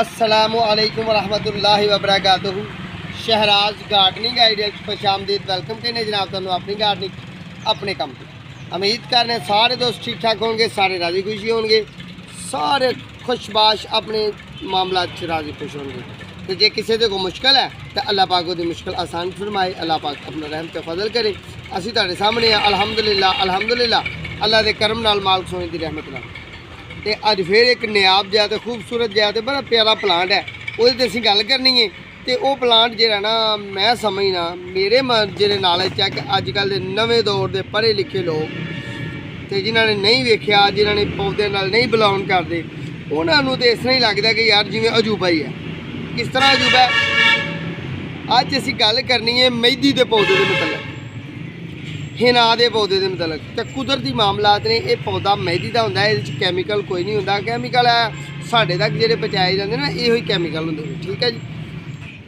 ਅਸਲਾਮੁ ਅਲੈਕੁਮ ਵਰਹਿਮਤੁਲਾਹਿ ਵਬਰਕਾਤੁਹੂ ਸ਼ਹਿਰਾਜ਼ gardening idea ਚ ਖੁਸ਼ਾਮਦੀਦ welcome ਕਹਿੰਦੇ ਜਨਾਬ ਤੁਹਾਨੂੰ ਆਪਣੀ ਗਾਰਡਨਿੰਗ ਆਪਣੇ ਕੰਮ ਤੇ ਉਮੀਦ ਕਰਨੇ ਸਾਰੇ ਦੋਸਤ ਠੀਕ ਠਾਕ ਹੋਣਗੇ ਸਾਰੇ ਰਾਜ਼ੀ ਖੁਸ਼ੀ ਹੋਣਗੇ ਸਾਰੇ ਖੁਸ਼ਬਾਸ਼ ਆਪਣੇ ਮਾਮਲਾ ਚ ਰਾਜ਼ੀ ਖੁਸ਼ ਹੋਣਗੇ ਤੇ ਜੇ ਕਿਸੇ ਦੇ ਕੋ ਮੁਸ਼ਕਲ ਹੈ ਤਾਂ ਅੱਲਾਹ ਪਾਕ ਉਹਦੀ ਮੁਸ਼ਕਲ ਆਸਾਨ ਫਰਮਾਏ ਅੱਲਾਹ ਪਾਕ ਆਪਣਾ ਰਹਿਮ ਤੇ ਫਜ਼ਲ ਕਰੇ ਅਸੀਂ ਤੁਹਾਡੇ ਸਾਹਮਣੇ ਆ ਅਲਹਮਦੁਲਿਲਾ ਅਲਹਮਦੁਲਿਲਾ ਅੱਲਾਹ ਦੇ ਕਰਮ ਨਾਲ ਮਾਲਕ ਸੋਹਣੇ ਦੀ ਰਹਿਮਤ ਨਾਲ ਤੇ ਅੱਜ ਫੇਰ ਇੱਕ ਨਿਆਬ ਜਿਹਾ ਤੇ ਖੂਬਸੂਰਤ ਜਿਹਾ ਤੇ ਬੜਾ ਪਿਆਰਾ ਪਲਾਂਟ ਹੈ ਉਹਦੇ ਤੇ ਅਸੀਂ ਗੱਲ ਕਰਨੀ ਹੈ ਤੇ ਉਹ ਪਲਾਂਟ ਜਿਹੜਾ ਨਾ ਮੈਂ ਸਮਝਣਾ ਮੇਰੇ ਮਨ ਜਿਹੜੇ ਨਾਲੇ ਚ ਕਿ ਅੱਜ ਕੱਲ ਦੇ ਨਵੇਂ ਦੌਰ ਦੇ ਪੜ੍ਹੇ ਲਿਖੇ ਲੋਕ ਤੇ ਜਿਨ੍ਹਾਂ ਨੇ ਨਹੀਂ ਵੇਖਿਆ, ਜਿਨ੍ਹਾਂ ਨੇ ਪੌਦੇ ਨਾਲ ਨਹੀਂ ਬਿਲੋਂਗ ਕਰਦੇ, ਉਹਨਾਂ ਨੂੰ ਤੇ ਇਸ ਤਰ੍ਹਾਂ ਹੀ ਲੱਗਦਾ ਕਿ ਯਾਰ ਜਿਵੇਂ ਅਜੂਬਾ ਹੀ ਹੈ ਕਿਸ ਤਰ੍ਹਾਂ ਅਜੂਬਾ? ਹੈ ਅੱਜ ਅਸੀਂ ਗੱਲ ਕਰਨੀ ਹੈ ਮਹਿੰਦੀ ਦੇ ਪੌਦੇ ਦੇ ਮੁਤਲਕ। ਹਿਨਾ ਦੇ ਪੌਦੇ ਦੇ ਮੁਤਲਕ। ਤੇ ਕੁਦਰਤੀ ਮਾਮਲਾਤ ਨੇ ਇਹ ਪੌਦਾ ਮਹਿੰਦੀ ਦਾ ਹੁੰਦਾ, ਇਹਦੇ ਵਿੱਚ ਕੈਮੀਕਲ ਕੋਈ ਨਹੀਂ ਹੁੰਦਾ। ਕੈਮੀਕਲ ਹੈ ਸਾਡੇ ਤੱਕ ਜਿਹੜੇ ਪਹੁੰਚਾਏ ਜਾਂਦੇ ਨਾ ਇਹੋ ਹੀ ਕੈਮੀਕਲ ਹੁੰਦੇ ਠੀਕ ਹੈ ਜੀ?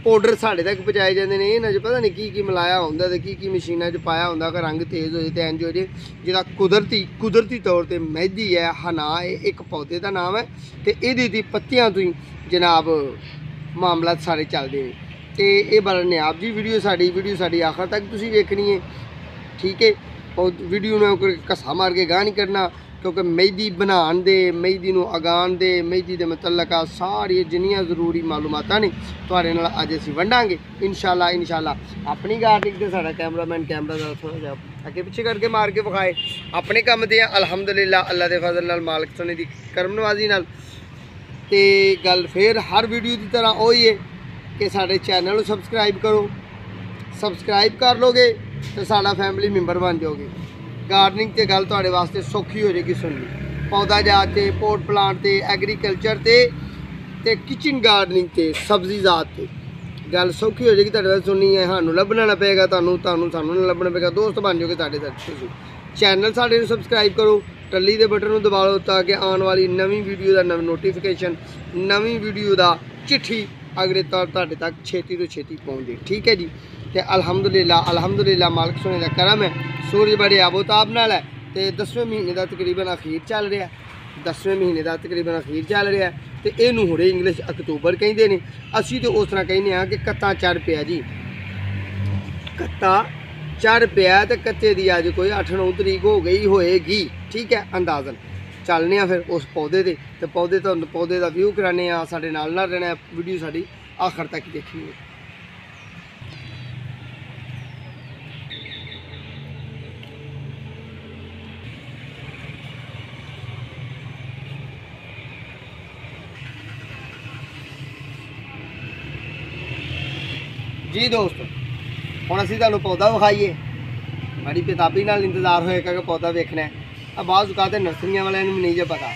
ਪਾਊਡਰ ਸਾਡੇ ਤੱਕ ਪਹੁੰਚਾਏ ਜਾਂਦੇ ਨੇ, ਇਹਨਾਂ 'ਚ ਪਤਾ ਨਹੀਂ ਕੀ ਕੀ ਮਿਲਾਇਆ ਹੁੰਦਾ ਤੇ ਕੀ ਕੀ ਮਸ਼ੀਨਾਂ 'ਚ ਪਾਇਆ ਹੁੰਦਾ ਕਿ ਰੰਗ ਤੇਜ਼ ਹੋ ਜੇ ਤੇ ਇੰਜ ਹੋ ਜੇ। ਜਿਹੜਾ ਕੁਦਰਤੀ ਕੁਦਰਤੀ ਤੌਰ ਤੇ ਮਹਿੰਦੀ ਹੈ, ਹਨਾ, ਇਹ ਇੱਕ ਪੌਦੇ ਦਾ ਨਾਮ ਹੈ ਤੇ ਇਹਦੀ ਦੀ ਪੱਤੀਆਂ ਤੋਂ ਹੀ ਜਨਾਬ ਮਾਮਲਾ ਸਾਰੇ ਚੱਲਦੇ ਨੇ। ਤੇ ਇਹ ਬੜਾ ਆਪ ਜੀ ਵੀਡੀਓ ਸਾਡੀ ਵੀਡੀਓ ਸਾਡੀ ਆਖਰ ਤੱਕ ਤੁਸੀਂ ਵੇਖਣੀ ਹੈ, ਠੀਕ ਹੈ? ਉਹ ਵੀਡੀਓ ਨੂੰ ਕੋਈ ਕਸਾ ਮਾਰ ਕੇ ਗਾਹ ਨਹੀਂ ਕਰਨਾ। ਕਿਉਂਕਿ ਮਹਿੰਦੀ ਬਣਾਉਣ ਦੇ, ਮਹਿੰਦੀ ਨੂੰ ਅਗਾਉਣ ਦੇ, ਮਹਿੰਦੀ ਦੇ ਮੁਤਲਕ ਆ ਸਾਰੀ ਜਿੰਨੀਆਂ ਜ਼ਰੂਰੀ ਮਾਲੂਮਾਤਾਂ ਨੇ, ਤੁਹਾਡੇ ਨਾਲ ਅੱਜ ਅਸੀਂ ਵੰਡਾਂਗੇ। ਇਨਸ਼ਾਅੱਲਾ ਇਨਸ਼ਾਅੱਲਾ। ਆਪਣੀ ਗਾਰਡਿੰਗ ਤੇ ਸਾਡਾ ਕੈਮਰਾਮੈਨ ਕੈਮਰਾ ਦਾ ਥੋੜਾ ਜਿਹਾ ਅੱਗੇ ਪਿੱਛੇ ਕਰਕੇ ਮਾਰ ਕੇ ਵਿਖਾਏ। ਆਪਣੇ ਕੰਮ ਦੇ ਆ, ਅਲਹਮਦੁਲਿਲਾ, ਅੱਲਾ ਦੇ ਫਜ਼ਲ ਨਾਲ, ਮਾਲਕ ਸੋਨੇ ਦੀ ਕਰਮ ਨਵਾਜ਼ੀ ਨਾਲ। ਤੇ ਗੱਲ ਫੇਰ ਹਰ ਵੀਡੀਓ ਦੀ ਤਰ੍ਹਾਂ ਉਹੀ ਹੈ ਕਿ ਸਾਡੇ ਚੈਨਲ ਨੂੰ ਸਬਸਕ੍ਰਾਈਬ ਕਰੋ। ਸਬਸਕ੍ਰਾਈਬ ਕਰ ਲੋਗੇ ਤੇ ਸਾਡਾ ਫੈਮਿਲੀ ਮੈਂਬਰ ਬਣ ਜਾਓਗੇ। ਗਾਰਡਨਿੰਗ ਤੇ ਗੱਲ ਤੁਹਾਡੇ ਵਾਸਤੇ ਸੌਖੀ ਹੋ ਜਾਏਗੀ ਸੁਣਨੀ ਪੌਦਾ ਜਾਤ ਤੇ, ਪੋਟ ਪਲਾਂਟ ਤੇ ਐਗਰੀਕਲਚਰ ਤੇ ਤੇ ਕਿਚਨ ਗਾਰਡਨਿੰਗ ਤੇ, ਸਬਜ਼ੀ ਜ਼ਾਤ ਤੇ। ਗੱਲ ਸੌਖੀ ਹੋ ਜਾਏਗੀ ਤੁਹਾਡੇ ਵਾਸਤੇ ਸੁਣਨੀ ਹੈ, ਸਾਨੂੰ ਲੱਭਣਾ ਨਾ ਪਏਗਾ ਤੁਹਾਨੂੰ ਤੁਹਾਨੂੰ, ਸਾਨੂੰ ਨਾ ਲੱਭਣਾ ਪਏਗਾ। ਦੋਸਤ ਬਣ ਜਾਓਗੇ ਤੁਹਾਡੇ ਤੱਕ। ਚੈਨਲ ਸਾਡੇ ਨੂੰ ਸਬਸਕ੍ਰਾਈਬ ਕਰੋ, ਟੱਲੀ ਦੇ ਬਟਨ ਨੂੰ ਦਬਾ ਲਓ ਤਾਂ ਕਿ ਆਉਣ ਵਾਲੀ ਨਵੀਂ ਵੀਡੀਓ ਦਾ ਨਵ ਨੋਟੀਫਿਕੇਸ਼ਨ ਨਵੀਂ ਵੀਡੀਓ ਦਾ ਚਿੱਠੀ ਅਗਲੇ ਤੌਰ ਤੁਹਾਡੇ ਤੱਕ ਛੇਤੀ ਤੋਂ ਛੇਤੀ ਪਹੁੰਚੇ। ਠੀਕ ਹੈ ਜੀ? ਤੇ ਅਲਹਮਦੁਲਿਲਾ ਅਲਹਮਦੁਲਿਲਾ ਮਾਲਕ ਸੋਨੇ ਦਾ ਕਰਮ ਹੈ। ਸੂਰਜ ਬੜੇ ਆਬੋਤਾਬ ਨਾਲ ਹੈ ਤੇ 10ਵੇਂ ਮਹੀਨੇ ਦਾ ਤਕਰੀਬਨ ਅਖੀਰ ਚੱਲ ਰਿਹਾ 10ਵੇਂ ਮਹੀਨੇ ਦਾ ਤਕਰੀਬਨ ਅਖੀਰ ਚੱਲ ਰਿਹਾ ਤੇ ਇਹਨੂੰ ਹੁਣੇ ਇੰਗਲਿਸ਼ ਅਕਤੂਬਰ ਕਹਿੰਦੇ ਨੇ। ਅਸੀਂ ਤੇ ਉਸ ਤਰ੍ਹਾਂ ਕਹਿੰਦੇ ਆ ਕਿ ਕੱਤਾ ਚੜ ਪਿਆ ਜੀ। ਕੱਤਾ ਚੜ ਪਿਆ ਤੇ ਕੱਤੇ ਦੀ ਅੱਜ ਕੋਈ 8-9 ਤਰੀਕ ਹੋ ਗਈ ਹੋਏਗੀ। ਠੀਕ ਹੈ, ਅੰਦਾਜ਼ਨ। ਚੱਲਨੇ ਆ ਫਿਰ ਉਸ ਪੌਦੇ ਤੇ ਤੇ ਪੌਦੇ ਤੋਂ ਪੌਦੇ ਦਾ ਵਿਊ ਕਰਾਣੇ ਆ ਸਾਡੇ ਨਾਲ ਨਾਲ ਰਹਿਣਾ ਵੀਡੀਓ ਸਾਡੀ ਆਖਰ ਤੱਕ ਦੇਖੀਏ। ਜੀ ਦੋਸਤੋ, ਹੁਣ ਅਸੀਂ ਤੁਹਾਨੂੰ ਪੌਦਾ ਵਿਖਾਈਏ। ਬੜੀ ਬੇਤਾਬੀ ਨਾਲ ਇੰਤਜ਼ਾਰ ਹੋਏਗਾ ਕਿ ਪੌਦਾ ਵੇਖਣਾ ਹੈ। ਆ ਬਾਅਦ ਕਾਤੇ ਨਰਸਰੀਆਂ ਵਾਲਿਆਂ ਨੂੰ ਵੀ ਨਹੀਂ ਜੇ ਪਤਾ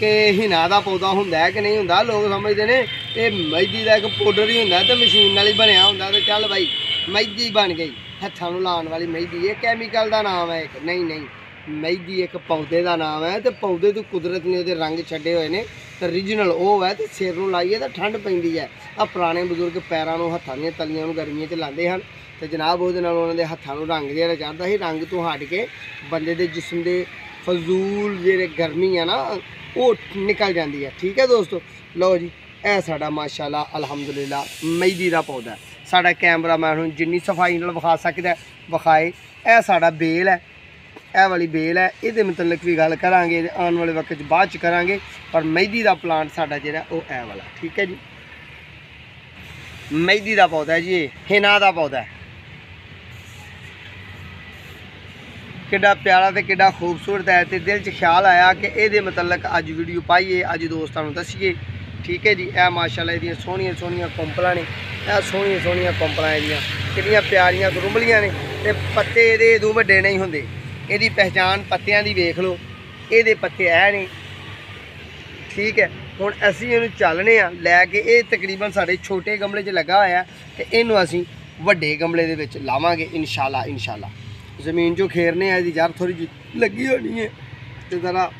ਕਿ ਹਿਨਾ ਦਾ ਪੌਦਾ ਹੁੰਦਾ ਹੈ ਕਿ ਨਹੀਂ ਹੁੰਦਾ, ਲੋਕ ਸਮਝਦੇ ਨੇ, ਇਹ ਮੈਦੀ ਦਾ ਇੱਕ ਪਾਊਡਰ ਹੀ ਹੁੰਦਾ ਤੇ ਮਸ਼ੀਨ ਨਾਲ ਹੀ ਬਣਿਆ ਹੁੰਦਾ ਤੇ ਚੱਲ ਬਾਈ ਮਹਿੰਦੀ ਬਣ ਗਈ। ਹੱਥਾਂ ਨੂੰ ਲਾਉਣ ਵਾਲੀ ਮੈਦੀ ਇਹ ਕੈਮੀਕਲ ਦਾ ਨਾਮ ਹੈ ਇੱਕ। ਨਹੀਂ ਨਹੀਂ। ਮਹਿੰਦੀ ਇੱਕ ਪੌਦੇ ਦਾ ਨਾਮ ਹੈ ਤੇ ਪੌਦੇ ਤੋਂ ਕੁਦਰਤ ਨੇ ਉਹਦੇ ਰੰਗ ਛੱਡੇ ਹੋਏ ਨੇ। ਤੇ ਰੀਜਨਲ ਉਹ ਹੈ ਤੇ ਸਿਰ ਨੂੰ ਲਾਈਏ ਤਾਂ ਠੰਡ ਪੈਂਦੀ ਹੈ। ਆ ਪੁਰਾਣੇ ਬਜ਼ੁਰਗ ਪੈਰਾਂ ਨੂੰ ਹੱਥਾਂ ਦੀਆਂ ਤਲੀਆਂ ਨੂੰ ਗਰਮੀਆਂ 'ਚ ਲਾਉਂਦੇ ਹਨ ਤੇ ਜਨਾਬ ਉਹਦੇ ਨਾਲ ਉਹਨਾਂ ਦੇ ਹੱਥਾਂ ਨੂੰ ਰੰਗ ਜਿਹੜਾ ਚੜਦਾ ਸੀ, ਰੰਗ ਤੋਂ ਹਟ ਕੇ ਬੰਦੇ ਦੇ ਜਿਸਮ ਦੇ ਫਜ਼ੂਲ ਜਿਹੜੇ ਗਰਮੀ ਆ ਨਾ, ਉਹ ਨਿਕਲ ਜਾਂਦੀ ਹੈ। ਠੀਕ ਹੈ ਦੋਸਤੋ? ਲਓ ਜੀ, ਇਹ ਸਾਡਾ ਮਾਸ਼ਾਅੱਲਾ, ਅਲਹਮਦੁਲਿਲਾ ਮਹਿੰਦੀ ਦਾ ਪੌਦਾ ਸਾਡਾ ਕੈਮਰਾਮੈਨ ਹੁਣ ਜਿੰਨੀ ਸਫ਼ਾਈ ਨਾਲ ਵਿਖਾ ਸਕਦਾ ਵਿਖਾਏ। ਇਹ ਸਾਡਾ ਬੇਲ ਹੈ। ਇਹ ਵਾਲੀ ਬੇਲ ਹੈ, ਇਹਦੇ ਮੁਤਲਕ ਵੀ ਗੱਲ ਕਰਾਂਗੇ, ਇਹਦੇ ਆਉਣ ਵਾਲੇ ਵਕਤ 'ਚ ਬਾਅਦ 'ਚ ਕਰਾਂਗੇ, ਪਰ ਮਹਿੰਦੀ ਦਾ ਪਲਾਂਟ ਸਾਡਾ ਜਿਹੜਾ, ਉਹ ਇਹ ਵਾਲਾ, ਠੀਕ ਹੈ ਜੀ? ਮਹਿੰਦੀ ਦਾ ਪੌਦਾ ਹੈ ਜੀ ਇਹ, ਹਿਨਾ ਦਾ ਪੌਦਾ ਹੈ। ਕਿੱਡਾ ਪਿਆਰਾ ਤੇ ਕਿੱਡਾ ਖੂਬਸੂਰਤ ਹੈ ਤੇ ਦਿਲ 'ਚ ਖਿਆਲ ਆਇਆ ਕਿ ਇਹਦੇ ਮੁਤਲਕ ਅੱਜ ਵੀਡੀਓ ਪਾਈਏ, ਅੱਜ ਦੋਸਤਾਂ ਨੂੰ ਦੱਸੀਏ, ਠੀਕ ਹੈ ਜੀ? ਇਹ ਮਾਸ਼ਾਅੱਲਾ ਇਹਦੀਆਂ ਸੋਹਣੀਆਂ ਸੋਹਣੀਆਂ ਕੰਪਲਾਂ ਨੇ, ਇਹ ਸੋਹਣੀਆਂ ਸੋਹਣੀਆਂ ਕੰਪਲਾਂ ਇਹਦੀਆਂ, ਕਿੰਨੀਆਂ ਪਿਆਰੀਆਂ ਗਰੁੰਬਲੀਆਂ ਨੇ ਤੇ ਪੱਤੇ ਇਹਦੇ ਦੋ ਵੱਡੇ ਨਹੀਂ ਹੁੰਦੇ। ਇਹਦੀ ਪਹਿਚਾਨ ਪੱਤਿਆਂ ਦੀ ਵੇਖ ਲਓ, ਇਹਦੇ ਪੱਤੇ ਐ ਨੇ। ਠੀਕ ਹੈ ਹੁਣ ਅਸੀਂ ਇਹਨੂੰ ਚੱਲਨੇ ਆ, ਲੈ ਕੇ ਇਹ ਤਕਰੀਬਨ ਸਾਡੇ ਛੋਟੇ ਗਮਲੇ 'ਚ ਲੱਗਾ ਹੋਇਆ, ਤੇ ਇਹਨੂੰ ਅਸੀਂ ਵੱਡੇ ਗਮਲੇ ਦੇ ਵਿੱਚ ਲਾਵਾਂਗੇ, ਇਨਸ਼ਾਅੱਲਾ ਇਨਸ਼ਾਅੱਲਾ। ਜ਼ਮੀਨ 'ਚੋਂ ਖੇਰਨੇ ਆ, ਇਹਦੀ ਜੜ ਥੋੜੀ ਜਿਹੀ ਲੱਗੀ ਹੋਣੀ ਹੈ ਤੇ ਜ਼ਰਾ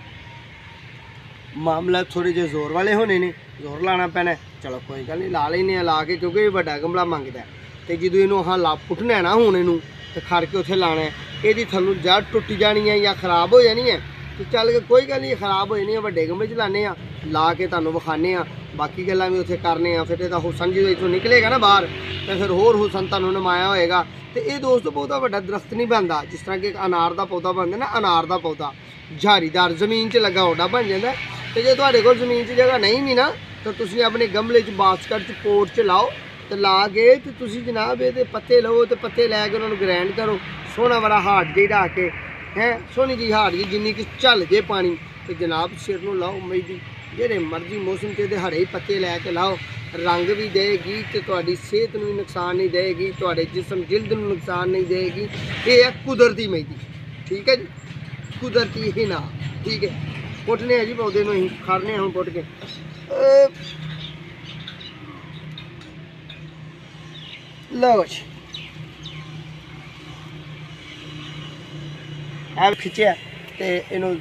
ਮਾਮਲਾ ਥੋੜੇ ਜਿਹੇ ਜ਼ੋਰ ਵਾਲੇ ਹੋਣੇ ਨੇ, ਜ਼ੋਰ ਲਾਣਾ ਪੈਣਾ। ਚਲੋ ਕੋਈ ਗੱਲ ਨਹੀਂ ਲਾ ਲੈਨੇ ਆ, ਲਾ ਕੇ, ਕਿਉਂਕਿ ਇਹ ਵੱਡਾ ਗਮਲਾ ਮੰਗਦਾ। ਹੈ। ਤੇ ਜਦੋਂ ਇਹਨੂੰ ਆਹ ਲਾ ਪੁੱਟਣਾ ਹੈ ਨਾ ਹੁਣ ਇਹਨੂੰ ਤੇ ਖੜ ਕੇ ਉੱਥੇ ਲਾਣਾ ਇਹਦੀ ਥੱਲੋਂ ਜੜ ਟੁੱਟ ਜਾਣੀ ਹੈ ਜਾਂ ਖਰਾਬ ਹੋ ਜਾਣੀ ਹੈ। ਤੇ ਚੱਲ ਕੇ ਕੋਈ ਗੱਲ ਨਹੀਂ, ਖਰਾਬ ਹੋ ਜਾਣੀ ਹੈ, ਵੱਡੇ ਗਮਲੇ 'ਚ ਲਾਣੇ ਆ ਲਾ ਕੇ ਤੁਹਾਨੂੰ ਵਿਖਾਣੇ ਆ ਬਾਕੀ ਗੱਲਾਂ ਵੀ ਉੱਥੇ ਕਰਨੇ ਆ। ਫਿਰ ਇਹਦਾ ਹੁਸਨ ਜਦੋਂ ਇੱਥੋਂ ਨਿਕਲੇਗਾ ਨਾ ਬਾਹਰ। ਤੇ ਫਿਰ ਹੋਰ ਹੁਸਨ ਤੁਹਾਨੂੰ ਨਮਾਇਆ ਹੋਏਗਾ। ਤੇ ਇਹ ਦੋਸਤੋ ਬਹੁਤਾ ਵੱਡਾ ਦਰਖਤ ਨਹੀਂ ਬਣਦਾ। ਜਿਸ ਤਰ੍ਹਾਂ ਕਿ ਅਨਾਰ ਦਾ ਪੌਦਾ ਬਣਦਾ ਨਾ, ਅਨਾਰ ਦਾ ਪੌਦਾ। ਝਾੜੀਦਾਰ ਜ਼ਮੀਨ 'ਚ ਲੱਗਾ ਹੋਣਾ ਬਣ ਜਾਂਦਾ ਹੈ। ਤੇ ਜੇ ਤੁਹਾਡੇ ਕੋਲ ਜ਼ਮੀਨ 'ਚ ਜਗ੍ਹਾ ਨਹੀਂ ਵੀ ਨਾ, ਤਾਂ ਤੁਸੀਂ ਆਪਣੇ ਗਮਲੇ 'ਚ, ਬਾਸਕਟ 'ਚ, ਪੋਟ 'ਚ ਲਾਓ। ਤੇ ਲਾ ਗਏ ਤੇ ਤੁਸੀਂ ਜਨਾਬ ਇਹਦੇ ਪੱਤੇ ਲਵੋ ਤੇ ਪੱਤੇ ਲੈ ਕੇ ਉਹਨਾਂ ਨੂੰ ਗ੍ਰਾਈਂਡ ਕਰੋ। ਸੋਹਣਾ ਬੜਾ ਹਾਰਡ ਜਿਹੀ ਢਾ ਕੇ, ਹੈ? ਸੋਹਣੀ ਜੀ ਹਾਰਡ ਜੀ ਜਿੰਨੀ ਕਿ ਚੱਲ ਜੇ ਪਾਣੀ, ਤੇ ਜਨਾਬ ਸਿਰ ਨੂੰ ਲਾਓ ਮਈਦੀ ਜਿਹੜੇ ਮਰਜ਼ੀ ਮੌਸਮ 'ਚ ਇਹਦੇ ਹਰੇ ਹੀ ਪੱਤੇ ਲੈ ਕੇ ਲਾਓ, ਰੰਗ ਵੀ ਦੇਗੀ ਤੇ ਤੁਹਾਡੀ ਸਿਹਤ ਨੂੰ ਵੀ ਨੁਕਸਾਨ ਨਹੀਂ ਦੇਗੀ, ਤੁਹਾਡੇ ਜਿਸਮ ਜਿਲਦ ਨੂੰ ਨੁਕਸਾਨ ਨਹੀਂ ਦੇਗੀ। ਇਹ ਹੈ ਕੁਦਰਤੀ ਮਹਿੰਦੀ ਠੀਕ ਹੈ ਜੀ? ਕੁਦਰਤੀ ਹੀ ਨਾ, ਠੀਕ ਹੈ। ਪੁੱਟਨੇ ਆ ਜੀ ਪੌਦੇ ਨੂੰ ਅਸੀਂ ਖੜਨੇ ਹੁਣ ਪੁੱਟ ਕੇ। ਲਓ ਜੀ ਐ ਖਿੱਚਿਆ ਤੇ ਇਹਨੂੰ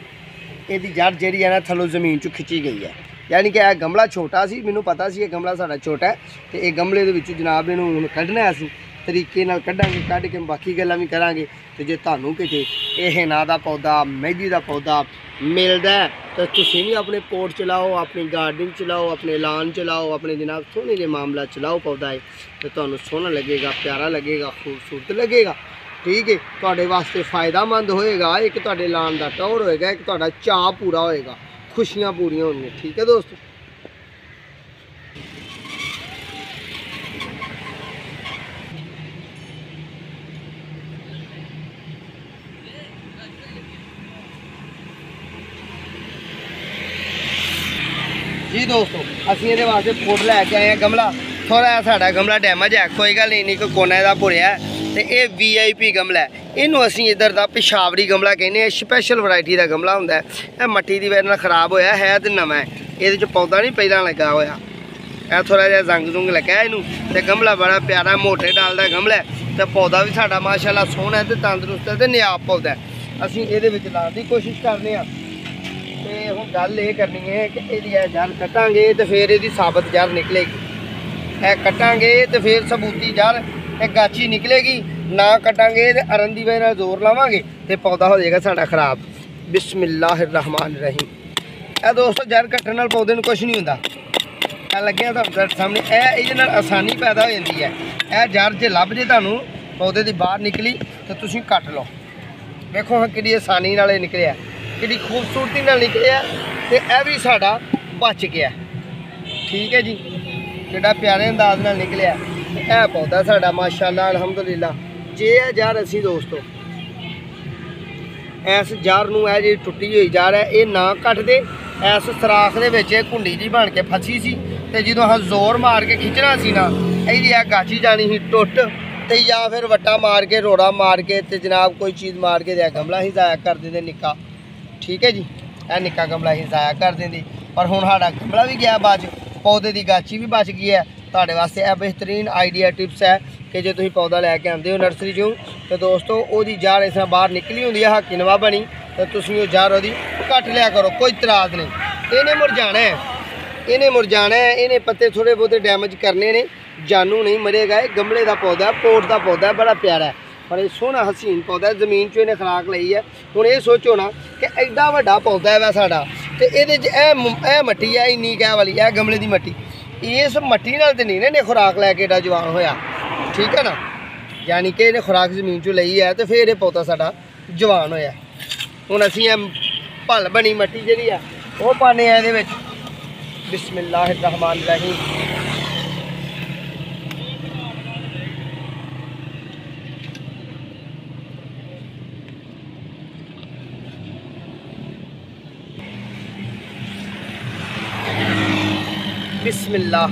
ਇਹਦੀ ਜੜ ਜਿਹੜੀ ਹੈ ਨਾ ਥੱਲੋਂ ਜ਼ਮੀਨ 'ਚੋਂ ਖਿੱਚੀ ਗਈ ਹੈ ਯਾਨੀ ਕਿ ਇਹ ਗਮਲਾ ਛੋਟਾ ਸੀ, ਮੈਨੂੰ ਪਤਾ ਸੀ ਇਹ ਗਮਲਾ ਸਾਡਾ ਛੋਟਾ ਹੈ ਤੇ ਇਹ ਗਮਲੇ ਦੇ ਵਿੱਚੋਂ ਜਨਾਬ ਇਹਨੂੰ ਹੁਣ ਕੱਢਣਾ ਅਸੀਂ, ਤਰੀਕੇ ਨਾਲ ਕੱਢਾਂਗੇ, ਕੱਢ ਕੇ ਬਾਕੀ ਗੱਲਾਂ ਵੀ ਕਰਾਂਗੇ ਤੇ ਜੇ ਤੁਹਾਨੂੰ ਕਿਤੇ ਇਹ ਨਾ ਦਾ ਪੌਦਾ, ਮਹਿੰਦੀ ਦਾ ਪੌਦਾ ਮਿਲਦਾ ਤਾਂ ਤੁਸੀਂ ਵੀ ਆਪਣੇ ਪੋਟ ਚਲਾਓ, ਆਪਣੀ ਗਾਰਡਨਿੰਗ ਚਲਾਓ, ਆਪਣੇ ਲਾਨ ਚਲਾਓ, ਆਪਣੇ ਜਨਾਬ ਸੋਹਣੇ ਜਿਹੇ ਮਾਮਲਾ ਚਲਾਓ ਪੌਦਾ ਹੈ ਤੇ ਤੁਹਾਨੂੰ ਸੋਹਣਾ ਲੱਗੇਗਾ, ਪਿਆਰਾ ਲੱਗੇਗਾ, ਖੂਬਸੂਰਤ ਲੱਗੇਗਾ। ਠੀਕ ਹੈ ਤੁਹਾਡੇ ਵਾਸਤੇ ਫਾਇਦਾਮੰਦ ਹੋਏਗਾ, ਇੱਕ ਤੁਹਾਡੇ ਲਾਣ ਦਾ ਟੌਰ ਹੋਏਗਾ, ਇੱਕ ਤੁਹਾਡਾ ਚਾਅ ਪੂਰਾ ਹੋਏਗਾ। ਖੁਸ਼ੀਆਂ ਪੂਰੀਆਂ ਹੋਣਗੀਆਂ, ਠੀਕ ਹੈ ਦੋਸਤੋ? ਜੀ ਦੋਸਤੋ, ਅਸੀਂ ਇਹਦੇ ਵਾਸਤੇ ਫੁੱਟ ਲੈ ਕੇ ਆਏ ਆ ਗਮਲਾ। ਥੋੜਾ ਜਿਹਾ ਸਾਡਾ ਗਮਲਾ ਡੈਮੇਜ ਹੈ, ਕੋਈ ਗੱਲ ਨਹੀਂ ਨਹੀਂ ਕੋਈ ਕੋਨਾ ਇਹਦਾ ਭੁਰਿਆ ਹੈ ਤੇ ਇਹ ਵੀਆਈਪੀ ਗਮਲਾ ਹੈ। ਇਹਨੂੰ ਅਸੀਂ ਇਧਰ ਦਾ ਪਿਸ਼ਾਵਰੀ ਗਮਲਾ ਕਹਿੰਦੇ ਆ ਸਪੈਸ਼ਲ ਵੈਰਾਈਟੀ ਦਾ ਗਮਲਾ ਹੁੰਦਾ ਇਹ ਮੱਟੀ ਦੀ ਵਜ੍ਹਾ ਨਾਲ ਖਰਾਬ ਹੋਇਆ, ਹੈ ਤੇ ਨਵਾਂ ਹੈ। ਇਹਦੇ ਚ ਪੌਦਾ ਨਹੀਂ ਪਹਿਲਾਂ ਲੱਗਾ ਹੋਇਆ। ਇਹ ਥੋੜਾ ਜਿਹਾ ਜ਼ੰਗ ਜ਼ੁੰਗ ਲੱਗਾ ਇਹਨੂੰ ਤੇ ਗਮਲਾ ਬੜਾ ਪਿਆਰਾ, ਮੋਟੇ ਡਾਲ ਦਾ ਗਮਲਾ ਹੈ ਤੇ ਪੌਦਾ ਵੀ ਸਾਡਾ ਮਾਸ਼ਾਅੱਲਾ ਸੋਹਣਾ ਹੈ ਤੇ ਤੰਦਰੁਸਤ ਹੈ ਤੇ ਨਿਆਬ ਪੌਦਾ ਅਸੀਂ ਇਹਦੇ ਵਿੱਚ ਲਾਉਣ ਦੀ ਕੋਸ਼ਿਸ਼ ਕਰਦੇ ਹਾਂ। ਤੇ ਹੁਣ ਗੱਲ ਇਹ ਕਰਨੀ ਹੈ ਕਿ ਇਹਦੀ ਇਹ ਜੜ ਕੱਟਾਂਗੇ ਤੇ ਫਿਰ ਇਹਦੀ ਸਾਬਤ ਜੜ ਨਿਕਲੇਗੀ। ਇਹ ਕੱਟਾਂਗੇ ਤੇ ਫਿਰ ਸਬੂਤੀ ਜੜ ਇਹ ਗਾਚੀ ਨਿਕਲੇਗੀ, ਨਾ ਕੱਟਾਂਗੇ ਤੇ ਅਰਨ ਦੀ ਵਜ੍ਹਾ ਨਾਲ ਜ਼ੋਰ ਲਾਵਾਂਗੇ ਤੇ ਪੌਦਾ ਹੋ ਜਾਏਗਾ ਸਾਡਾ ਖਰਾਬ। ਬਿਸਮਿਲ੍ਲਾਹਿਰ ਰਹਿਮਾਨ ਰਹੀਮ ਇਹ ਦੋਸਤੋ ਜੜ ਕੱਟਣ ਨਾਲ ਪੌਦੇ ਨੂੰ ਕੁਝ ਨਹੀਂ ਹੁੰਦਾ। ਇਹ ਲੱਗਿਆ ਤੁਹਾਡੇ ਸਾਹਮਣੇ, ਇਹ ਇਹਦੇ ਨਾਲ ਆਸਾਨੀ ਪੈਦਾ ਹੋ ਜਾਂਦੀ ਹੈ। ਇਹ ਜੜ ਜੇ ਲੱਭ ਜੇ ਤੁਹਾਨੂੰ, ਪੌਦੇ ਦੀ ਬਾਹਰ ਨਿਕਲੀ ਤੇ ਤੁਸੀਂ ਕੱਟ ਲਓ। ਵੇਖੋ ਹਾਂ ਕਿੰਨੀ ਆਸਾਨੀ ਨਾਲ ਇਹ ਨਿਕਲਿਆ। ਕਿੰਨੀ ਖੂਬਸੂਰਤੀ ਨਾਲ ਨਿਕਲਿਆ ਤੇ ਇਹ ਵੀ ਸਾਡਾ ਬਚ ਗਿਆ। ਠੀਕ ਹੈ ਜੀ। ਕਿੱਡਾ ਪਿਆਰੇ ਅੰਦਾਜ਼ ਨਾਲ ਨਿਕਲਿਆ। ਇਹ ਪੌਦਾ ਸਾਡਾ, ਮਾਸ਼ਾਅੱਲਾ, ਅਲਹਮਦੁਲਿਲਾ। ਜੇ ਇਹ ਜੜ ਅਸੀਂ ਦੋਸਤੋ, ਇਸ ਜੜ ਨੂੰ ਇਹ ਜਿਹੜੀ ਟੁੱਟੀ ਹੋਈ ਜੜ ਹੈ, ਇਹ ਨਾ ਕੱਟਦੇ ਇਸ ਸਰਾਖ ਦੇ ਵਿੱਚ ਇਹ ਕੁੰਡੀ ਜੀ ਬਣ ਕੇ ਫਸੀ ਸੀ ਤੇ ਜਦੋਂ ਹਾਂ ਜ਼ੋਰ ਮਾਰ ਕੇ ਖਿੱਚਣਾ ਸੀ ਨਾ, ਇਹਦੀ ਇਹ ਗਾਚੀ ਜਾਣੀ ਸੀ ਟੁੱਟ ਤੇ ਜਾਂ ਫਿਰ ਵੱਟਾ ਮਾਰ ਕੇ, ਰੋੜਾ ਮਾਰ ਕੇ ਤੇ ਜਨਾਬ ਕੋਈ ਚੀਜ਼ ਮਾਰ ਕੇ ਤੇ ਗਮਲਾ ਹੀ ਜ਼ਾਇਆ ਕਰ ਦਿੰਦੇ ਨਿੱਕਾ। ਠੀਕ ਹੈ ਜੀ? ਇਹ ਨਿੱਕਾ ਗਮਲਾ ਹੀ ਜ਼ਾਇਆ ਕਰ ਦਿੰਦੀ। ਪਰ ਹੁਣ ਸਾਡਾ ਗਮਲਾ ਵੀ ਗਿਆ ਬਾਅਦ ਪੌਦੇ ਦੀ ਗਾਚੀ ਵੀ ਬਚ ਗਈ ਹੈ। ਤੁਹਾਡੇ ਵਾਸਤੇ ਇਹ ਬਿਹਤਰੀਨ ਆਈਡੀਆ ਟਿਪਸ ਹੈ ਕਿ ਜੇ ਤੁਸੀਂ ਪੌਦਾ ਲੈ ਕੇ ਆਉਂਦੇ ਹੋ ਨਰਸਰੀ 'ਚੋਂ, ਤੇ ਦੋਸਤੋ ਉਹਦੀ ਜੜ ਇਸ ਤਰ੍ਹਾਂ ਬਾਹਰ ਨਿਕਲੀ ਹੁੰਦੀ ਹੈ ਹਾਕੀਨਵਾ ਬਣੀ, ਤੇ ਤੁਸੀਂ ਉਹ ਜੜ ਉਹਦੀ ਕੱਟ ਲਿਆ ਕਰੋ, ਕੋਈ ਇਤਰਾਜ਼ ਨਹੀਂ। ਇਹਨੇ ਮੁਰਝਾਣਾ ਹੈ। ਇਹਨੇ ਮੁਰਝਾਣਾ ਹੈ। ਇਹਨੇ ਪੱਤੇ ਥੋੜੇ ਬਹੁਤੇ ਡੈਮੇਜ ਕਰਨੇ ਨੇ। ਜਾਨੂ ਨਹੀਂ ਮਰੇਗਾ। ਇਹ ਗਮਲੇ ਦਾ ਪੌਦਾ ਪੋਟ ਦਾ ਪੌਦਾ ਬੜਾ ਪਿਆਰਾ ਹੈ। ਪਰ ਇਹ ਸੋਹਣਾ ਹਸੀਨ ਪੌਦਾ ਜ਼ਮੀਨ 'ਚੋਂ ਇਹਨੇ ਖਰਾਕ ਲਈ ਹੈ। ਹੁਣ ਇਹ ਸੋਚੋ ਨਾ ਕਿ ਐਡਾ ਵੱਡਾ ਪੌਦਾ ਹੈ ਵਾ ਸਾਡਾ ਤੇ ਇਹਦੇ 'ਚ ਇਹ ਇਹ ਮੱਟੀ ਹੈ, ਇੰਨੀ ਕਹਿ ਵਾਲੀ, ਇਹ ਗਮਲੇ ਦੀ ਮੱਟੀ। ਇਸ ਮੱਟੀ ਨਾਲ ਤੇ ਨਹੀਂ ਨਾ ਇਹਨੇ ਖੁਰਾਕ ਲੈ ਕੇ ਏਡਾ ਜਵਾਨ ਹੋਇਆ। ਠੀਕ ਹੈ ਨਾ? ਯਾਨੀ ਕਿ ਇਹਨੇ ਖੁਰਾਕ ਜ਼ਮੀਨ 'ਚੋਂ ਲਈ ਹੈ ਤੇ ਫਿਰ ਇਹ ਪੌਦਾ ਸਾਡਾ ਜਵਾਨ ਹੋਇਆ। ਹੁਣ ਅਸੀਂ ਇਹ ਭਲ ਬਣੀ ਮੱਟੀ ਜਿਹੜੀ ਆ, ਉਹ ਪਾਣੇ ਆ ਇਹਦੇ ਵਿੱਚ। ਬਿਸਮਿਲ੍ਲਾਹਿਰ ਰਹਿਮਾਨਿਰ ਰਹੀਮ ਬਿਸਮਿਲ੍ਲਾ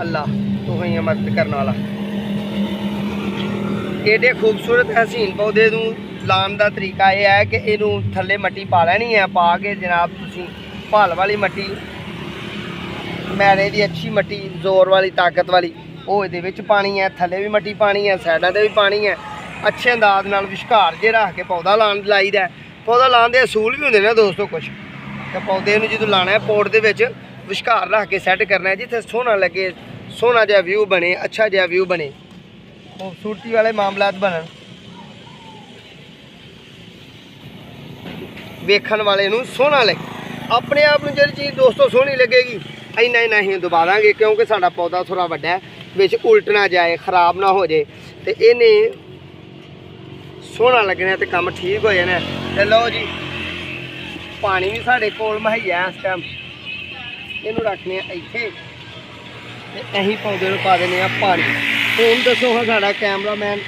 ਅੱਲਾਹ ਤੂੰ ਹੀ ਮਦਦ ਕਰਨ ਵਾਲਾ ਇਹਦੇ ਖੂਬਸੂਰਤ ਹਸੀਨ ਪੌਦੇ ਨੂੰ ਲਾਉਣ ਦਾ ਤਰੀਕਾ ਇਹ ਹੈ ਕਿ ਇਹਨੂੰ ਥੱਲੇ ਮਿੱਟੀ ਪਾ ਲੈਣੀ ਹੈ ਪਾ ਕੇ ਜਨਾਬ ਤੁਸੀਂ ਭਾਲ ਵਾਲੀ ਮਿੱਟੀ ਮੈਰੇ ਦੀ ਅੱਛੀ ਮਿੱਟੀ ਜ਼ੋਰ ਵਾਲੀ ਤਾਕਤ ਵਾਲੀ ਉਹ ਇਹਦੇ ਵਿੱਚ ਪਾਣੀ ਹੈ ਥੱਲੇ ਵੀ ਮੱਟੀ ਪਾਣੀ ਹੈ ਸਾਈਡਾਂ ਤੇ ਵੀ ਪਾਣੀ ਹੈ ਅੱਛੇ ਅੰਦਾਜ਼ ਨਾਲ ਵਿਸ਼ਕਾਰ ਜੇ ਰੱਖ ਕੇ ਪੌਦਾ ਲਾਉਣ ਲਾਈਦਾ ਹੈ। ਪੌਦਾ ਲਾਉਣ ਦੇ ਅਸੂਲ ਵੀ ਹੁੰਦੇ ਨੇ ਦੋਸਤੋ ਕੁਝ ਤੇ ਪੌਦੇ ਨੂੰ ਜਦੋਂ ਲਾਣਾ ਹੈ ਪੋਟ ਦੇ ਵਿੱਚ ਵਿਸ਼ਕਾਰ ਰੱਖ ਕੇ ਸੈੱਟ ਕਰਨਾ ਹੈ, ਜਿੱਥੇ ਸੋਹਣਾ ਲੱਗੇ, ਸੋਹਣਾ ਜਿਹਾ ਵਿਊ ਬਣੇ, ਅੱਛਾ ਜਿਹਾ ਵਿਊ ਬਣੇ। ਖੂਬਸੂਰਤੀ ਵਾਲੇ ਮਾਮਲਾਤ ਬਣਨ। ਵੇਖਣ ਵਾਲੇ ਨੂੰ ਸੋਹਣਾ ਲੱਗੇ। ਆਪਣੇ ਆਪ ਨੂੰ ਜਿਹੜੀ ਚੀਜ਼ ਦੋਸਤੋ ਸੋਹਣੀ ਲੱਗੇਗੀ, ਇੰਨਾ ਹੀ ਨਹੀਂ ਦਬਾ ਦਾਂਗੇ, ਕਿਉਂਕਿ ਸਾਡਾ ਪੌਦਾ ਥੋੜਾ ਵੱਡਾ ਹੈ, ਵਿੱਚ ਉਲਟ ਨਾ ਜਾਏ, ਖਰਾਬ ਨਾ ਹੋ ਜਾਏ ਤੇ ਇਹਨੇ ਸੋਹਣਾ ਲੱਗਣਾ ਤੇ ਕੰਮ ਠੀਕ ਹੋ ਜਾਣਾ ਤੇ ਲਓ ਜੀ, ਪਾਣੀ ਵੀ ਸਾਡੇ ਕੋਲ ਮੁਹੱਈਆ ਇਸ ਟਾਈਮ ਇਹਨੂੰ ਰੱਖਨੇ ਆ ਇੱਥੇ। ਤੇ ਅਸੀਂ ਪੌਦੇ ਨੂੰ ਪਾ ਦਿੰਦੇ ਆ ਪਾਣੀ। ਹੁਣ ਦੱਸੋ ਹਾਂ ਸਾਡਾ ਕੈਮਰਾਮੈਨ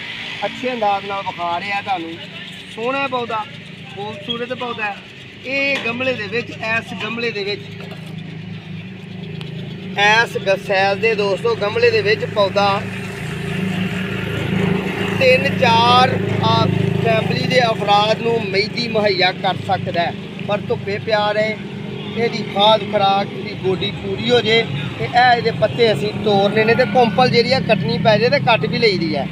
ਅੱਛੇ ਅੰਦਾਜ਼ ਨਾਲ ਵਿਖਾ ਰਿਹਾ ਤੁਹਾਨੂੰ। ਸੋਹਣਾ ਪੌਦਾ, ਖੂਬਸੂਰਤ ਪੌਦਾ ਇਹ ਗਮਲੇ ਦੇ ਵਿੱਚ ਇਸ ਗਮਲੇ ਦੇ ਵਿੱਚ। ਇਸ ਗਸੈਲ ਦੇ ਦੋਸਤੋ, ਗਮਲੇ ਦੇ ਵਿੱਚ ਪੌਦਾ। ਤਿੰਨ ਚਾਰ ਫੈਮਿਲੀ ਦੇ ਅਫਰਾਦ ਨੂੰ ਮਹਿੰਦੀ ਮੁਹੱਈਆ ਕਰ ਸਕਦਾ ਪਰ ਧੁੱਪੇ ਪਿਆ ਰਹੇ, ਇਹਦੀ ਖਾਦ ਖਰਾਕ ਗੋਡੀ ਪੂਰੀ ਹੋ ਜੇ ਤੇ ਇਹ ਇਹਦੇ ਪੱਤੇ ਅਸੀਂ ਤੋੜਨੇ ਨੇ ਤੇ ਕੰਪਲ ਜਿਹੜੀ ਆ ਕੱਟਣੀ ਪੈ ਜੇ ਤੇ ਕੱਟ ਵੀ ਲਈਦੀ ਹੈ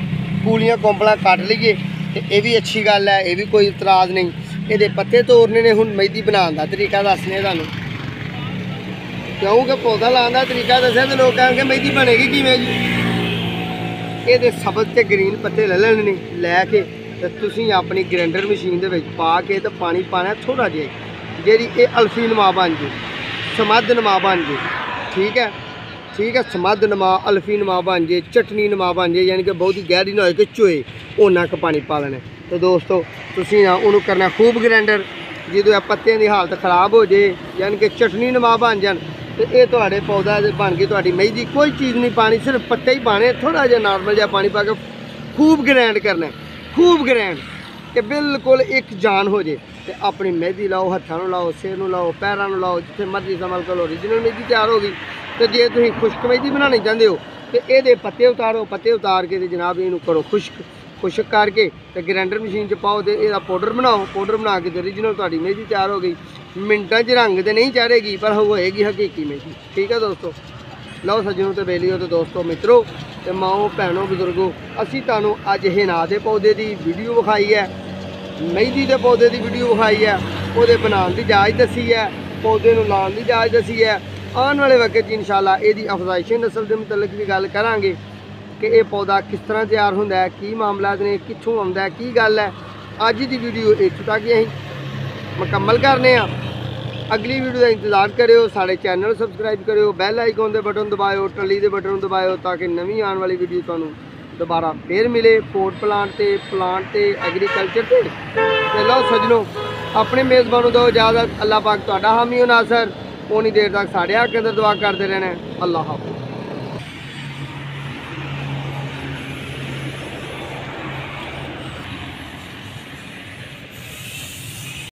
ਕੂਲੀਆਂ ਕੰਪਲਾਂ ਕੱਟ ਲਈਏ ਤੇ ਇਹ ਵੀ ਅੱਛੀ ਗੱਲ ਹੈ ਇਹ ਵੀ ਕੋਈ ਇਤਰਾਜ਼ ਨਹੀਂ। ਇਹਦੇ ਪੱਤੇ ਤੋੜਨੇ ਨੇ ਹੁਣ ਮਹਿੰਦੀ ਬਣਾਉਣ ਦਾ ਤਰੀਕਾ ਦੱਸਨੇ ਤੁਹਾਨੂੰ। ਕਿਉਂਕਿ ਪੌਦਾ ਲਾਉਣ ਦਾ ਤਰੀਕਾ ਦੱਸਿਆ ਤੇ ਲੋਕ ਕਹਿਣਗੇ ਮਹਿੰਦੀ ਬਣੇਗੀ ਕਿਵੇਂ ਜੀ? ਇਹਦੇ ਸਬਜ਼ ਤੇ ਗ੍ਰੀਨ ਪੱਤੇ ਲੈ ਲੈਣੇ ਨੇ, ਲੈ ਕੇ ਤੇ ਤੁਸੀਂ ਆਪਣੀ ਗ੍ਰਾਈਂਡਰ ਮਸ਼ੀਨ ਦੇ ਵਿੱਚ ਪਾ ਕੇ ਤੇ ਪਾਣੀ ਪਾਣਾ ਥੋੜਾ ਜਿਹਾ ਜਿਹੜੀ ਇਹ ਅਲਫੀਨ ਨਮਾ ਬਣ ਜੇ। ਸਮੱਧ ਨਮਾ ਬਣ ਜੇ। ਠੀਕ ਹੈ? ਠੀਕ ਹੈ? ਸਮੱਧ ਨਮਾ, ਅਲਫੀ ਨਮਾ ਬਣ ਜੇ, ਚਟਨੀ ਨਮਾ ਬਣ ਜੇ, ਯਾਨੀ ਕਿ ਬਹੁਤੀ ਗਹਿਰੀ ਨਾ ਹੋਏ ਕਿ ਚੋਏ ਉਹਨਾਂ ਕ ਪਾਣੀ ਪਾ ਲੈਣਾ। ਤੇ ਦੋਸਤੋ, ਤੁਸੀਂ ਨਾ ਉਹਨੂੰ ਕਰਨਾ ਖੂਬ ਗ੍ਰੈਂਡਰ ਜਦੋਂ ਇਹ ਪੱਤਿਆਂ ਦੀ ਹਾਲਤ ਖਰਾਬ ਹੋ ਜੇ, ਯਾਨੀ ਕਿ ਚਟਨੀ ਨਮਾ ਬਣ ਜਾਣ, ਤੇ ਇਹ ਤੁਹਾਡੇ ਪੌਦਾ ਦੇ ਬਣ ਕੇ ਤੁਹਾਡੀ ਮਈ ਦੀ ਕੋਈ ਚੀਜ਼ ਨਹੀਂ ਪਾਣੀ, ਸਿਰਫ ਪੱਤੇ ਹੀ ਪਾਣੇ ਥੋੜਾ ਜਿਹਾ ਨਾਰਮਲ ਜਿਹਾ ਪਾਣੀ ਪਾ ਕੇ ਖੂਬ ਗ੍ਰੈਂਡ ਕਰਨਾ। ਖੂਬ ਗ੍ਰੈਂਡ ਕਿ ਬਿਲਕੁਲ ਇੱਕ ਜਾਨ ਹੋ ਜੇ। ਤੇ ਆਪਣੀ ਮਹਿੰਦੀ ਲਾਓ, ਹੱਥਾਂ ਨੂੰ ਲਾਓ, ਸਿਰ ਨੂੰ ਲਾਓ, ਪੈਰਾਂ ਨੂੰ ਲਾਓ, ਜਿੱਥੇ ਮਰਜ਼ੀ ਸੰਭਲ ਕਰੋ ਓਰੀਜਨਲ origignal ਮਹਿੰਦੀ ਤਿਆਰ ਹੋ ਗਈ। ਤੇ ਜੇ ਤੁਸੀਂ ਖੁਸ਼ਕ ਮਹਿੰਦੀ ਬਣਾਉਣੀ ਚਾਹੁੰਦੇ ਹੋ, ਤੇ ਇਹਦੇ ਪੱਤੇ ਉਤਾਰੋ, ਪੱਤੇ ਉਤਾਰ ਕੇ ਤੇ ਜਨਾਬ ਇਹਨੂੰ ਕਰੋ ਖੁਸ਼ਕ ਖੁਸ਼ਕ ਕਰਕੇ ਤੇ ਗ੍ਰਾਈਂਡਰ ਮਸ਼ੀਨ 'ਚ ਪਾਓ ਤੇ ਇਹਦਾ ਪਾਊਡਰ ਬਣਾਓ। ਪਾਊਡਰ ਬਣਾ ਕੇ ਤੇ ਓਰੀਜਨਲ ਤੁਹਾਡੀ ਮਹਿੰਦੀ ਤਿਆਰ ਹੋ ਗਈ। ਮਿੰਟਾਂ 'ਚ ਰੰਗ ਤੇ ਨਹੀਂ ਚਾੜੇਗੀ, ਪਰ ਹੋਏਗੀ ਹਕੀਕੀ ਮਹਿੰਦੀ। ਠੀਕ ਹੈ ਦੋਸਤੋ? ਲਓ ਸੱਜਣੋ ਤੇ ਬੇਲੀਓ ਤੇ ਦੋਸਤੋ ਮਿੱਤਰੋ ਤੇ ਮਾਓ, ਭੈਣੋ, ਬਜ਼ੁਰਗੋ, ਅਸੀਂ ਤੁਹਾਨੂੰ ਅੱਜ ਹਿਨਾ ਦੇ ਪੌਦੇ ਦੀ ਵੀਡੀਓ ਵਿਖਾਈ ਹੈ। ਮਹਿੰਦੀ ਦੇ ਪੌਦੇ ਦੀ ਵੀਡੀਓ ਵਿਖਾਈ ਹੈ। ਉਹਦੇ ਬਣਾਉਣ ਦੀ ਜਾਚ ਦੱਸੀ ਹੈ। ਪੌਦੇ ਨੂੰ ਲਾਉਣ ਦੀ ਜਾਚ ਦੱਸੀ ਹੈ। ਆਉਣ ਵਾਲੇ ਵਕਤ 'ਚ ਇਨਸ਼ਾਅੱਲਾ ਇਹਦੀ ਅਫਜ਼ਾਇਸ਼ ਨਸਲ ਦੇ ਮੁਤਲਕ ਵੀ ਗੱਲ ਕਰਾਂਗੇ ਕਿ ਇਹ ਪੌਦਾ ਕਿਸ ਤਰ੍ਹਾਂ ਤਿਆਰ ਹੁੰਦਾ ਹੈ, ਕੀ ਮਾਮਲਾਤ ਨੇ, ਕਿੱਥੋਂ ਆਉਂਦਾ ਹੈ, ਕੀ ਗੱਲ ਹੈ। ਅੱਜ ਦੀ ਵੀਡੀਓ ਇੱਥੋਂ ਤੱਕ ਹੀ ਅਸੀਂ ਮੁਕੰਮਲ ਕਰਨੇ ਆ ਅਗਲੀ ਵੀਡੀਓ ਦਾ ਇੰਤਜ਼ਾਰ ਕਰਿਓ, ਸਾਡੇ ਚੈਨਲ ਸਬਸਕ੍ਰਾਈਬ ਕਰਿਓ ਬੈਲ ਆਈਕਨ ਦੇ ਬਟਨ ਦਬਾਇਓ, ਟੱਲੀ ਦੇ ਬਟਨ ਨੂੰ ਦਬਾਇਓ ਤਾਂ ਕਿ ਨਵੀਂ ਆਉਣ ਵਾਲੀ ਵੀਡੀਓ ਤੁਹਾਨੂੰ ਦੁਬਾਰਾ ਫੇਰ ਮਿਲੇ ਪੋਰਟ ਪਲਾਂਟ ਤੇ ਪਲਾਂਟ ਤੇ ਐਗਰੀਕਲਚਰ ਤੇ। ਤੇ ਲਓ ਸਜਣੋ, ਆਪਣੇ ਮੇਜ਼ਬਾਨ ਨੂੰ ਦਿਓ ਇਜਾਜ਼ਤ, ਅੱਲਾਹ ਪਾਕ ਤੁਹਾਡਾ ਹਾਮੀ ਹੋ ਨਾਸਰ ਉਨੀ ਦੇਰ ਤੱਕ ਸਾਡੇ ਹੱਕ ਅੰਦਰ ਦੁਆ ਕਰਦੇ ਰਹਿਣਾ। ਅੱਲਾਹ ਹਾਫਿਜ਼।